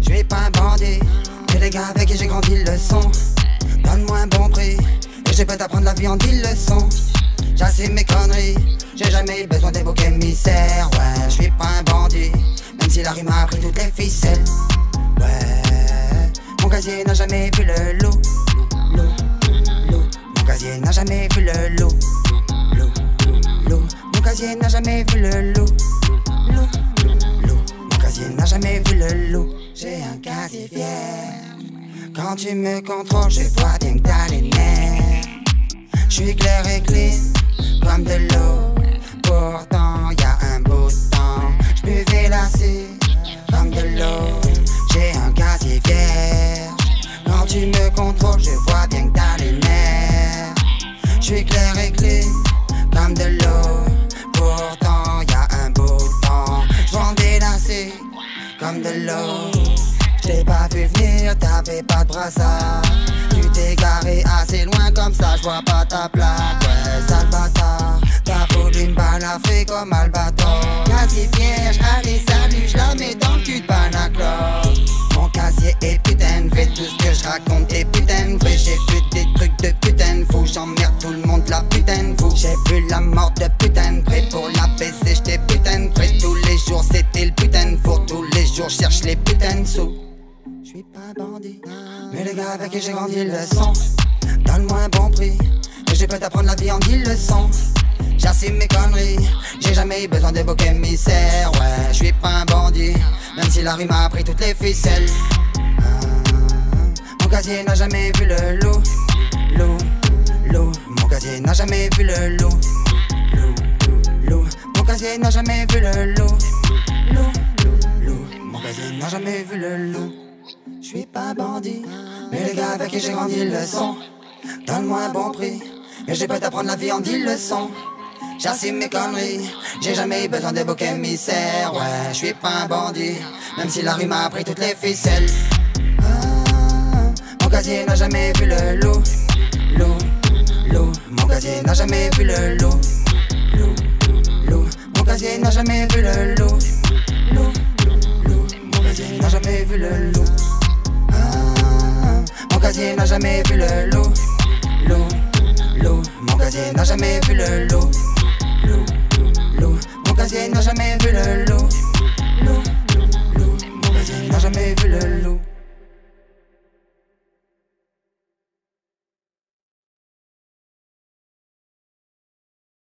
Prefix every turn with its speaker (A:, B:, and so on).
A: Je suis pas un bandit, mais les gars avec qui j'ai grandi le sont. Donne-moi un bon prix, et j'ai peut t'apprendre la vie en dix leçons. J'assume mes conneries, j'ai jamais eu besoin boucs émissaires. Ouais, je suis pas un bandit, même si la rue m'a appris toutes les ficelles. Ouais, mon casier n'a jamais vu le loup. Loup, loup, mon casier n'a jamais vu le loup. Loup, loup, mon casier n'a jamais vu le loup. Loup, loup, mon casier n'a jamais vu le loup. J'ai un casier fier. Quand tu me contrôles, je vois bien que t'as les nerfs. Je suis clair et clean, suis clair et clean, comme de l'eau. Pourtant, y a un beau temps. Je vendais lasser, comme de l'eau. J't'ai pas vu venir, t'avais pas de brassard. Tu t'es garé assez loin comme ça, j'vois pas ta plaque. Ouais, sale bâtard. T'as voulu à fait comme Albator. Casier vierge, Je suis pas bandit, mais les gars avec qui j'ai grandi le sont. Donne-moi un bon prix, et je peux t'apprendre la vie en dix leçons. J'assume mes conneries, j'ai jamais eu besoin de boucs émissaires. Ouais, je suis pas un bandit, même si la rue m'a appris toutes les ficelles. Ah, mon casier n'a jamais vu le loup, loup, loup. Mon casier n'a jamais vu le loup, loup, loup. Mon casier n'a jamais vu le loup, loup, loup. Mon casier n'a jamais vu le loup. Je suis pas bandit, mais les gars avec qui j'ai grandi le sont. Donne-moi un bon prix, et je peux t'apprendre la vie en dix leçons. J'assume mes conneries, j'ai jamais eu besoin de boucs émissaires. Ouais, je suis pas un bandit, même si la rue m'a appris toutes les ficelles. Ah, mon casier n'a jamais vu le loup, loup, loup. Mon casier n'a jamais vu le loup, loup, loup. Mon casier n'a jamais vu le loup, jamais vu le loup. Ah, mon casier n'a jamais vu le loup, loup, loup. Mon casier n'a jamais vu le loup, loup, loup. Mon casier n'a jamais vu le loup.